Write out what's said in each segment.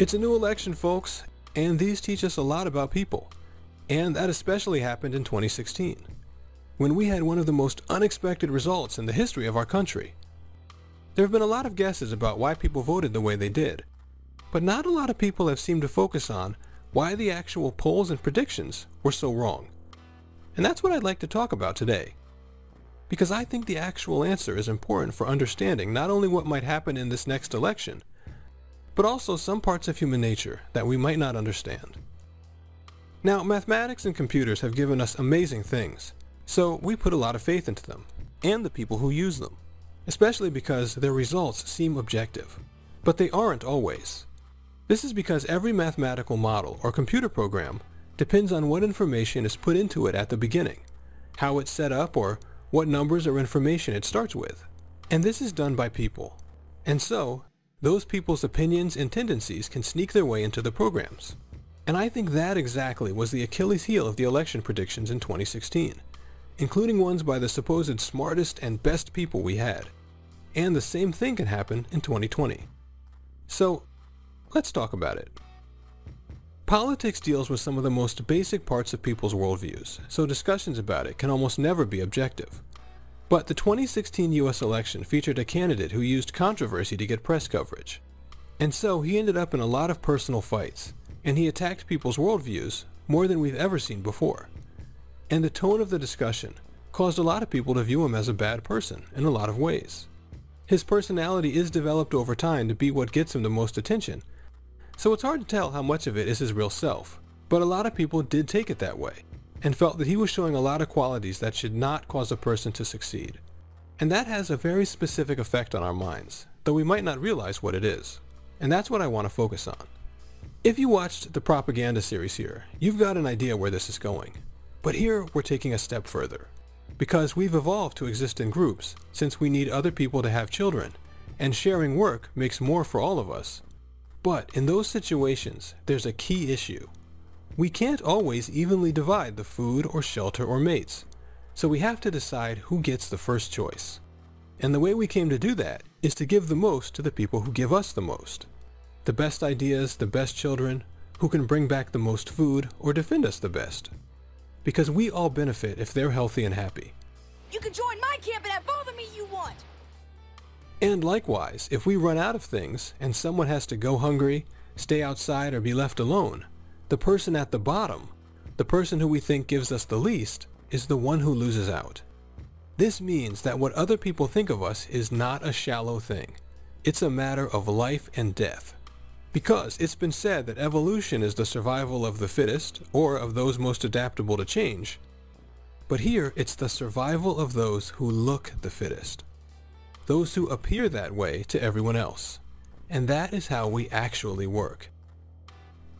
It's a new election, folks, and these teach us a lot about people. And that especially happened in 2016, when we had one of the most unexpected results in the history of our country. There have been a lot of guesses about why people voted the way they did, but not a lot of people have seemed to focus on why the actual polls and predictions were so wrong. And that's what I'd like to talk about today. Because I think the actual answer is important for understanding not only what might happen in this next election, but also some parts of human nature that we might not understand. Now, mathematics and computers have given us amazing things, so we put a lot of faith into them, and the people who use them, especially because their results seem objective. But they aren't always. This is because every mathematical model or computer program depends on what information is put into it at the beginning, how it's set up, or what numbers or information it starts with. And this is done by people. And so, those people's opinions and tendencies can sneak their way into the programs. And I think that exactly was the Achilles heel of the election predictions in 2016, including ones by the supposed smartest and best people we had. And the same thing can happen in 2020. So, Let's talk about it. Politics deals with some of the most basic parts of people's worldviews, so discussions about it can almost never be objective. But the 2016 US election featured a candidate who used controversy to get press coverage. And so he ended up in a lot of personal fights, and he attacked people's worldviews more than we've ever seen before. And the tone of the discussion caused a lot of people to view him as a bad person in a lot of ways. His personality is developed over time to be what gets him the most attention, so it's hard to tell how much of it is his real self. But a lot of people did take it that way, and felt that he was showing a lot of qualities that should not cause a person to succeed. And that has a very specific effect on our minds, though we might not realize what it is. And that's what I want to focus on. If you watched the propaganda series here, you've got an idea where this is going. But here we're taking a step further. Because we've evolved to exist in groups, since we need other people to have children, and sharing work makes more for all of us, but in those situations, there's a key issue. We can't always evenly divide the food or shelter or mates, so we have to decide who gets the first choice. And the way we came to do that is to give the most to the people who give us the most. The best ideas, the best children, who can bring back the most food or defend us the best. Because we all benefit if they're healthy and happy. You can join my camp and have all the meat you want! And likewise, if we run out of things and someone has to go hungry, stay outside, or be left alone, the person at the bottom, the person who we think gives us the least, is the one who loses out. This means that what other people think of us is not a shallow thing. It's a matter of life and death. Because it's been said that evolution is the survival of the fittest, or of those most adaptable to change. But here, it's the survival of those who look the fittest those who appear that way to everyone else. And that is how we actually work.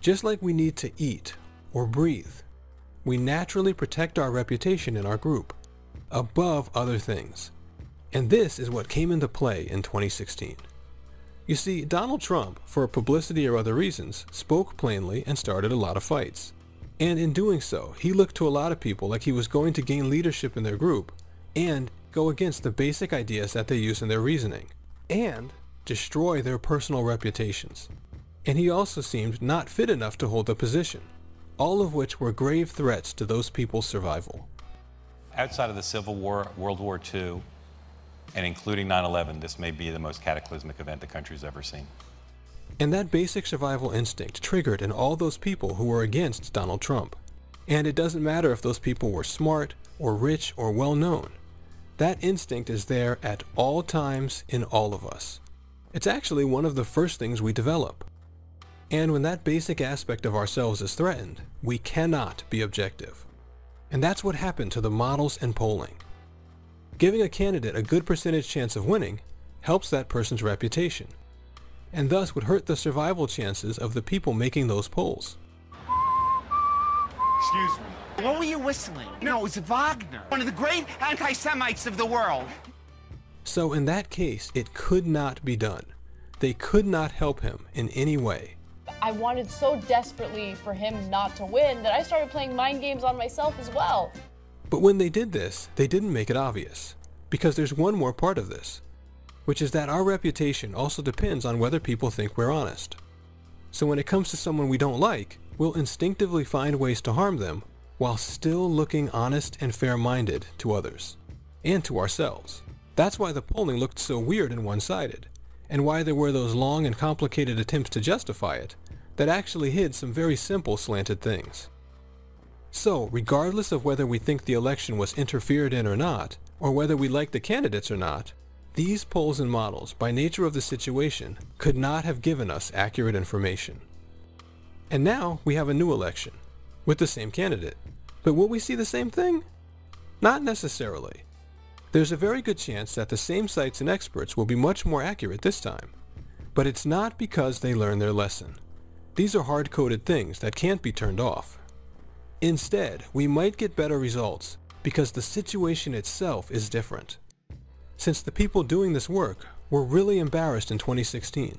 Just like we need to eat or breathe, we naturally protect our reputation in our group, above other things. And this is what came into play in 2016. You see, Donald Trump, for publicity or other reasons, spoke plainly and started a lot of fights. And in doing so, he looked to a lot of people like he was going to gain leadership in their group, and go against the basic ideas that they use in their reasoning, and destroy their personal reputations. And he also seemed not fit enough to hold the position, all of which were grave threats to those people's survival. Outside of the Civil War, World War II, and including 9-11, this may be the most cataclysmic event the country's ever seen. And that basic survival instinct triggered in all those people who were against Donald Trump. And it doesn't matter if those people were smart, or rich, or well known. That instinct is there at all times in all of us. It's actually one of the first things we develop. And when that basic aspect of ourselves is threatened, we cannot be objective. And that's what happened to the models and polling. Giving a candidate a good percentage chance of winning helps that person's reputation, and thus would hurt the survival chances of the people making those polls. Excuse me. What were you whistling? No, it was Wagner, one of the great anti-Semites of the world. So in that case, it could not be done. They could not help him in any way. I wanted so desperately for him not to win that I started playing mind games on myself as well. But when they did this, they didn't make it obvious. Because there's one more part of this, which is that our reputation also depends on whether people think we're honest. So when it comes to someone we don't like, we'll instinctively find ways to harm them while still looking honest and fair-minded to others and to ourselves. That's why the polling looked so weird and one-sided, and why there were those long and complicated attempts to justify it that actually hid some very simple slanted things. So, regardless of whether we think the election was interfered in or not, or whether we like the candidates or not, these polls and models, by nature of the situation, could not have given us accurate information. And now we have a new election, with the same candidate. But will we see the same thing? Not necessarily. There's a very good chance that the same sites and experts will be much more accurate this time. But it's not because they learned their lesson. These are hard-coded things that can't be turned off. Instead, we might get better results because the situation itself is different. Since the people doing this work were really embarrassed in 2016,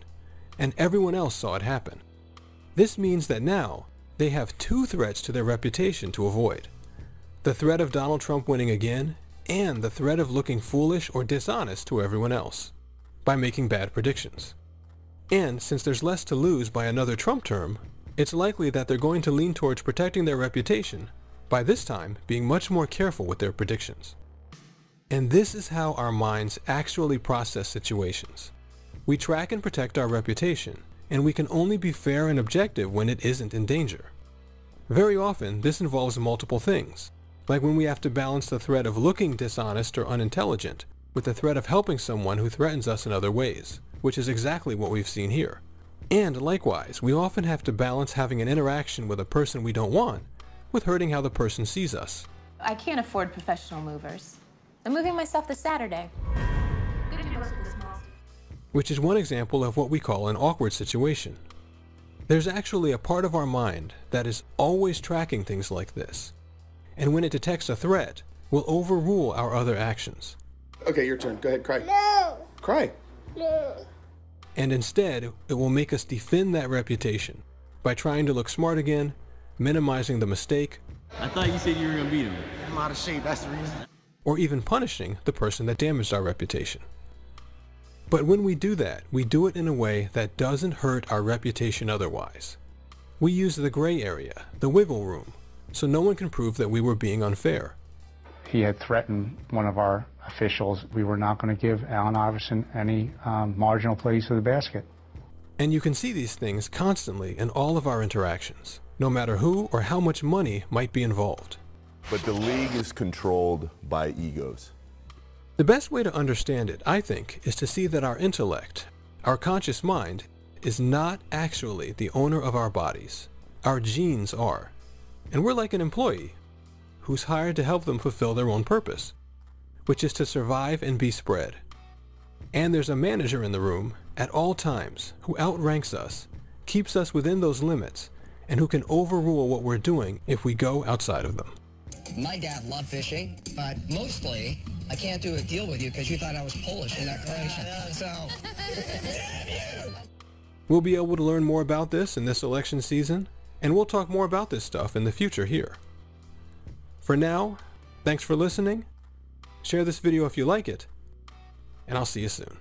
and everyone else saw it happen. This means that now they have two threats to their reputation to avoid. The threat of Donald Trump winning again and the threat of looking foolish or dishonest to everyone else by making bad predictions. And since there's less to lose by another Trump term, it's likely that they're going to lean towards protecting their reputation by this time being much more careful with their predictions. And this is how our minds actually process situations. We track and protect our reputation, and we can only be fair and objective when it isn't in danger. Very often, this involves multiple things, like when we have to balance the threat of looking dishonest or unintelligent with the threat of helping someone who threatens us in other ways, which is exactly what we've seen here. And likewise, we often have to balance having an interaction with a person we don't want with hurting how the person sees us. I can't afford professional movers. I'm moving myself this Saturday. Which is one example of what we call an awkward situation. There's actually a part of our mind that is always tracking things like this. And when it detects a threat, will overrule our other actions. Okay, your turn. Go ahead, cry. No. Cry. No. And instead, it will make us defend that reputation by trying to look smart again, minimizing the mistake. I thought you said you were going to beat him. I'm out of shape, that's the reason. Or even punishing the person that damaged our reputation. But when we do that, we do it in a way that doesn't hurt our reputation otherwise. We use the gray area, the wiggle room, so no one can prove that we were being unfair. He had threatened one of our officials. We were not going to give Allen Iverson any um, marginal place of the basket. And you can see these things constantly in all of our interactions, no matter who or how much money might be involved. But the league is controlled by egos. The best way to understand it, I think, is to see that our intellect, our conscious mind, is not actually the owner of our bodies. Our genes are. And we're like an employee who's hired to help them fulfill their own purpose, which is to survive and be spread. And there's a manager in the room at all times who outranks us, keeps us within those limits, and who can overrule what we're doing if we go outside of them. My dad loved fishing, but mostly I can't do a deal with you because you thought I was Polish in that Croatian. So, We'll be able to learn more about this in this election season, and we'll talk more about this stuff in the future here. For now, thanks for listening, share this video if you like it, and I'll see you soon.